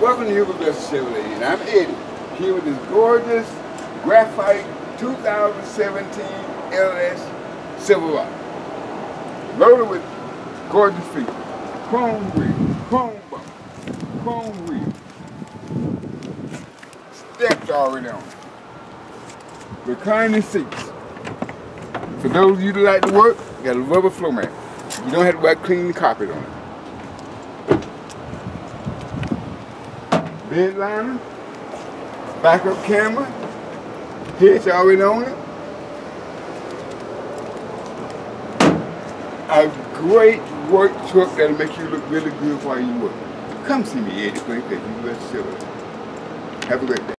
Welcome to Hubert Vester Chevrolet, and I'm Eddie, here with this gorgeous graphite 2017 LS Silverado. Loaded with gorgeous features. Chrome wheels, chrome bumper, chrome wheels. Steps already on. Reclining seats. For those of you that like to work, got a rubber floor mat. You don't have to wipe clean the carpet on it. Bed liner, backup camera, hitch already on it. A great work truck that'll make you look really good while you work. Come see me, Eddie Quinn, because you silver. Have a great day.